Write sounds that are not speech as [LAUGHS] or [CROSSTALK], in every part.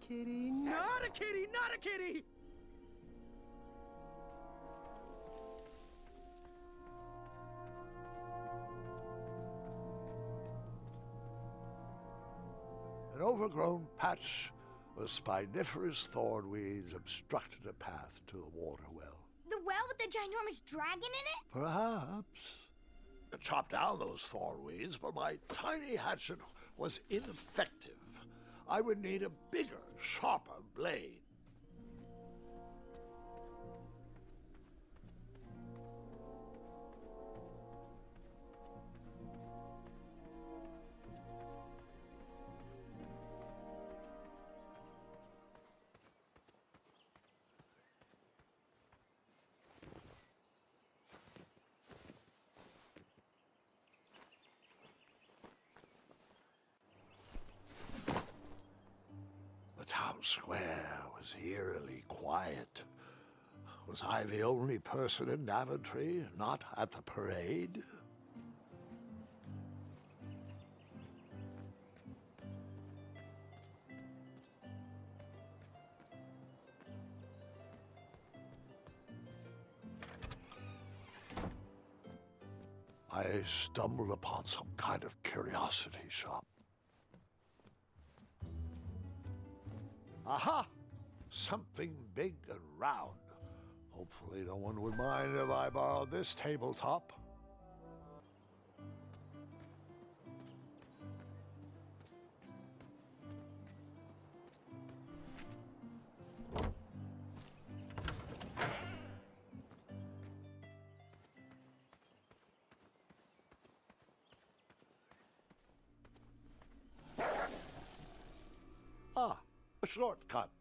kitty, kitty, not a kitty, not a kitty! An overgrown patch of spiniferous thornweeds obstructed a path to the water well. The well with the ginormous dragon in it? Perhaps. I chopped down those thornweeds, but my tiny hatchet was ineffective. I would need a bigger, sharper blade. Square was eerily quiet. Was I the only person in Daventry not at the parade? I stumbled upon some kind of curiosity shop. Aha! Something big and round. Hopefully, no one would mind if I borrowed this tabletop. Shortcut.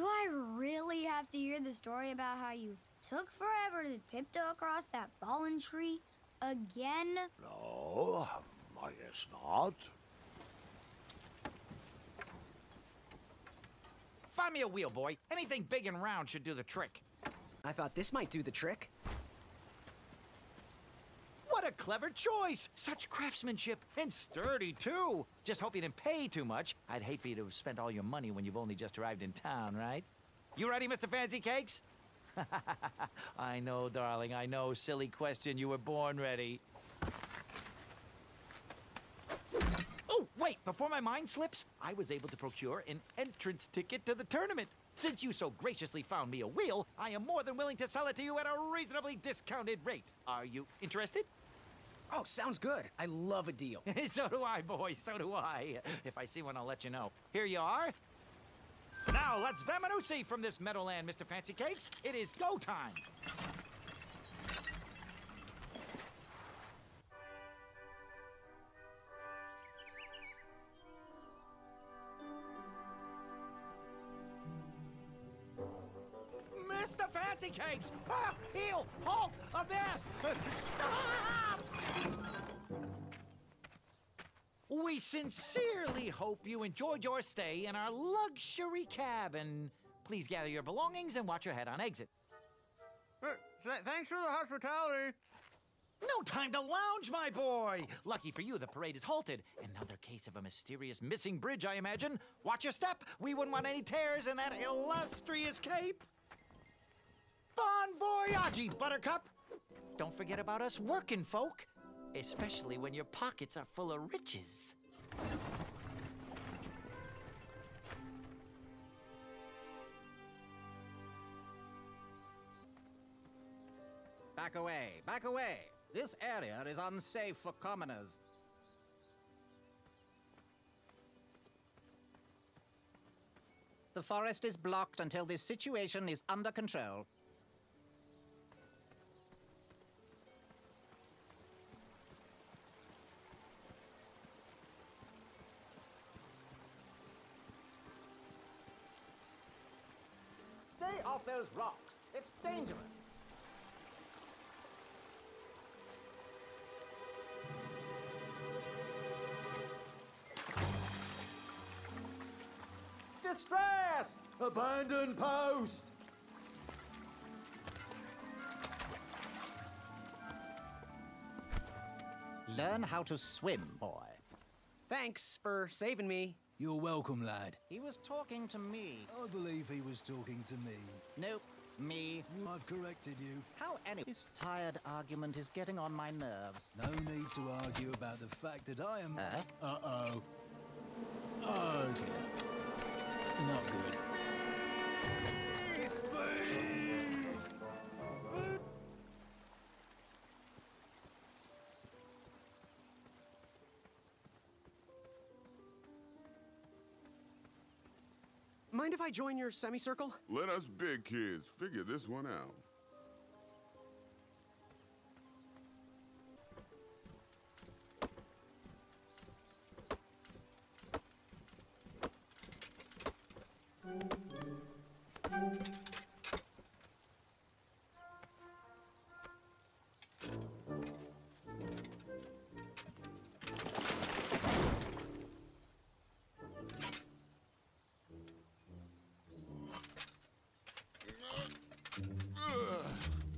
Do I really have to hear the story about how you took forever to tiptoe across that fallen tree again? No, I guess not. Find me a wheel, boy. Anything big and round should do the trick. I thought this might do the trick. A clever choice! Such craftsmanship and sturdy, too. Just hope you didn't pay too much. I'd hate for you to have spent all your money when you've only just arrived in town, right? You ready, Mr. Fancy Cakes? [LAUGHS] I know, darling. I know. Silly question. You were born ready. Oh, wait! Before my mind slips, I was able to procure an entrance ticket to the tournament. Since you so graciously found me a wheel, I am more than willing to sell it to you at a reasonably discounted rate. Are you interested? Oh, sounds good. I love a deal. [LAUGHS] so do I, boy. So do I. If I see one, I'll let you know. Here you are. Now, let's Vamanusi from this meadowland, Mr. Fancy Cakes. It is go time. Cakes! Ah, heel! Halt! Avast! Stop! We sincerely hope you enjoyed your stay in our luxury cabin. Please gather your belongings and watch your head on exit. thanks for the hospitality. No time to lounge, my boy! Lucky for you, the parade is halted. Another case of a mysterious missing bridge, I imagine. Watch your step. We wouldn't want any tears in that illustrious cape. Bon voyage, Buttercup! Don't forget about us working folk, especially when your pockets are full of riches. Back away, back away. This area is unsafe for commoners. The forest is blocked until this situation is under control. Dangerous. Distress! Abandon post! Learn how to swim, boy. Thanks for saving me. You're welcome, lad. He was talking to me. I believe he was talking to me. Nope, me. I've corrected you. How any this tired argument is getting on my nerves. No need to argue about the fact that I am. Huh? Uh-oh. Okay. Not good. Mind if I join your semicircle? Let us big kids figure this one out.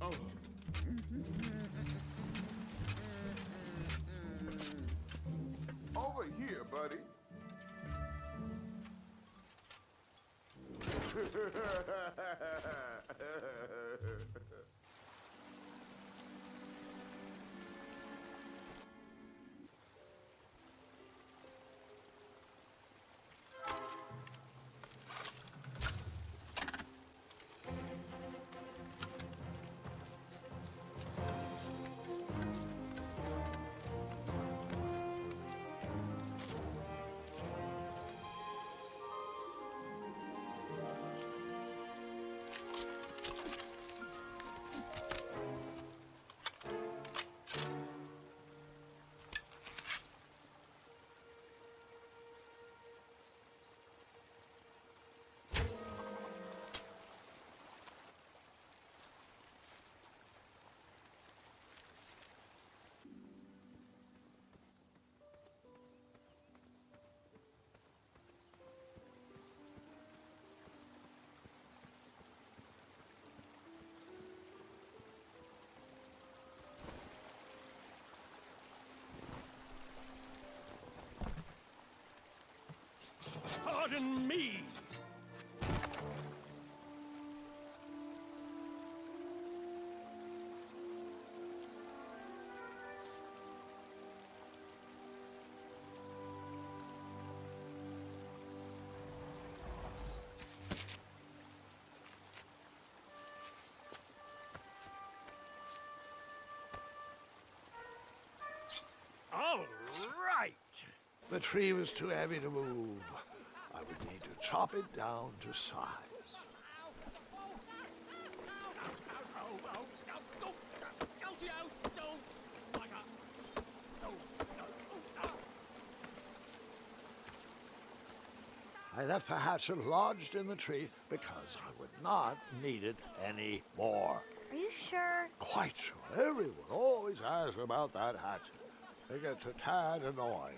Oh. Mm-hmm. Over here, buddy. [LAUGHS] Pardon me. All right. The tree was too heavy to move. I would need to chop it down to size. I left the hatchet lodged in the tree because I would not need it any more. Are you sure? Quite sure. Everyone always asks about that hatchet. It gets a tad annoying.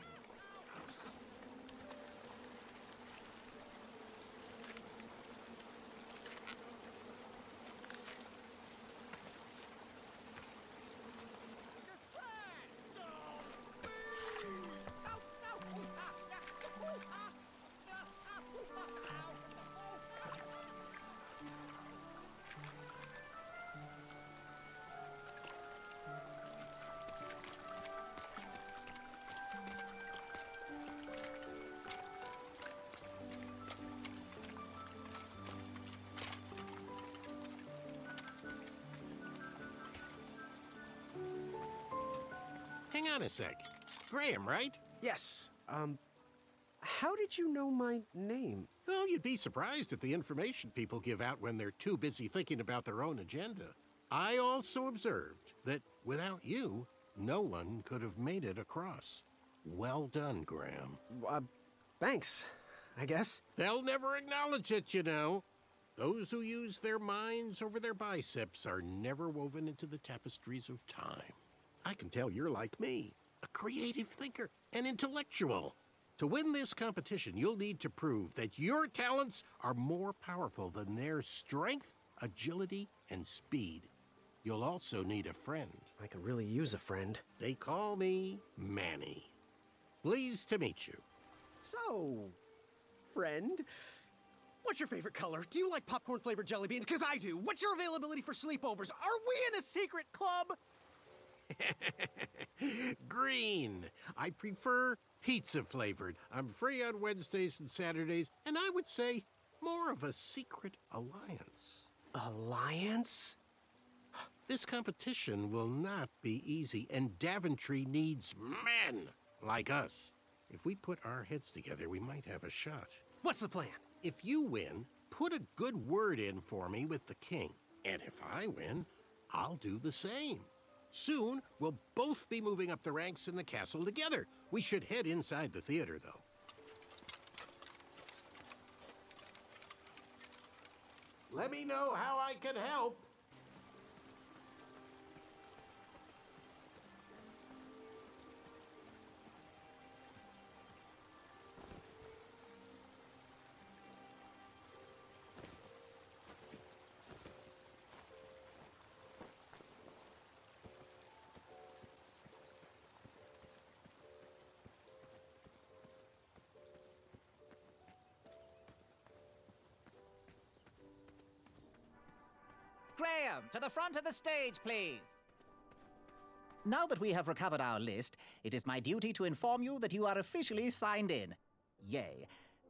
Hang on a sec. Graham, right? Yes. Um, how did you know my name? Well, you'd be surprised at the information people give out when they're too busy thinking about their own agenda. I also observed that without you, no one could have made it across. Well done, Graham. Uh, thanks, I guess. They'll never acknowledge it, you know. Those who use their minds over their biceps are never woven into the tapestries of time. I can tell you're like me, a creative thinker, an intellectual. To win this competition, you'll need to prove that your talents are more powerful than their strength, agility, and speed. You'll also need a friend. I could really use a friend. They call me Manny. Pleased to meet you. So, friend, what's your favorite color? Do you like popcorn flavored jelly beans? Because I do. What's your availability for sleepovers? Are we in a secret club? [LAUGHS] Green. I prefer pizza flavored. I'm free on Wednesdays and Saturdays, and I would say more of a secret alliance. Alliance? This competition will not be easy, and Daventry needs men like us. If we put our heads together, we might have a shot. What's the plan? If you win, put a good word in for me with the king. And if I win, I'll do the same. Soon, we'll both be moving up the ranks in the castle together. We should head inside the theater, though. Let me know how I can help. Graham, to the front of the stage, please. Now that we have recovered our list, it is my duty to inform you that you are officially signed in. Yay.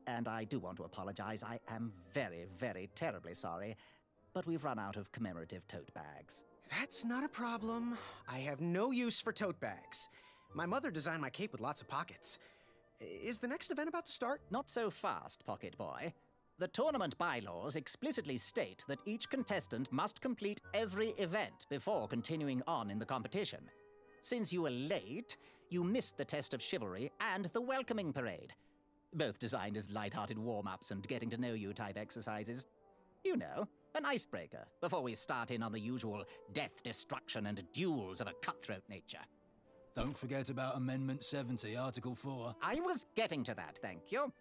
And I do want to apologize. I am very, very terribly sorry. But we've run out of commemorative tote bags. That's not a problem. I have no use for tote bags. My mother designed my cape with lots of pockets. Is the next event about to start? Not so fast, Pocket Boy. The tournament bylaws explicitly state that each contestant must complete every event before continuing on in the competition. Since you were late, you missed the test of chivalry and the welcoming parade. Both designed as light-hearted warm-ups and getting to know you type exercises. You know, an icebreaker before we start in on the usual death, destruction, and duels of a cutthroat nature. Don't forget about Amendment 70, Article 4. I was getting to that, thank you.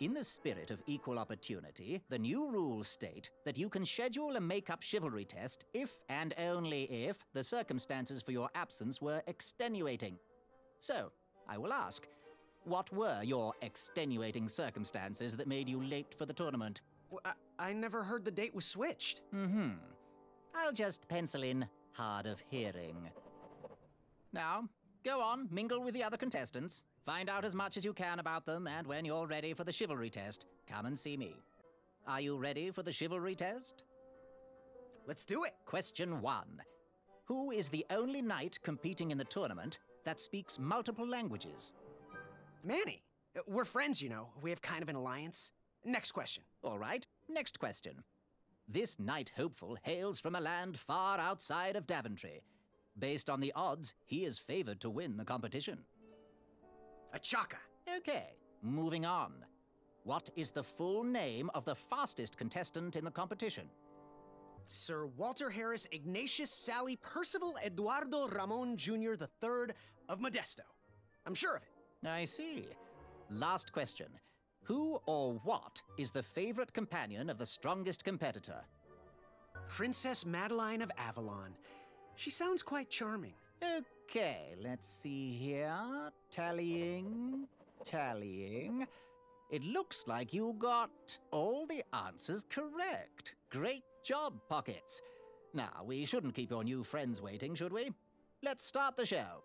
In the spirit of equal opportunity, the new rules state that you can schedule a make-up chivalry test if and only if the circumstances for your absence were extenuating. So, I will ask, what were your extenuating circumstances that made you late for the tournament? Well, I, I never heard the date was switched. Mm-hmm. I'll just pencil in hard of hearing. Now, go on, mingle with the other contestants. Find out as much as you can about them, and when you're ready for the chivalry test, come and see me. Are you ready for the chivalry test? Let's do it. Question one Who is the only knight competing in the tournament that speaks multiple languages? Manny. We're friends, you know. We have kind of an alliance. Next question. All right, next question. This knight hopeful hails from a land far outside of Daventry. Based on the odds, he is favored to win the competition. Achaka. Okay, moving on. What is the full name of the fastest contestant in the competition? Sir Walter Harris Ignatius Sally Percival Eduardo Ramon Jr. III of Modesto. I'm sure of it. I see. Last question. Who or what is the favorite companion of the strongest competitor? Princess Madeline of Avalon. She sounds quite charming. Eh, Okay, let's see here. Tallying, tallying. It looks like you got all the answers correct. Great job, Pockets. Now, we shouldn't keep your new friends waiting, should we? Let's start the show.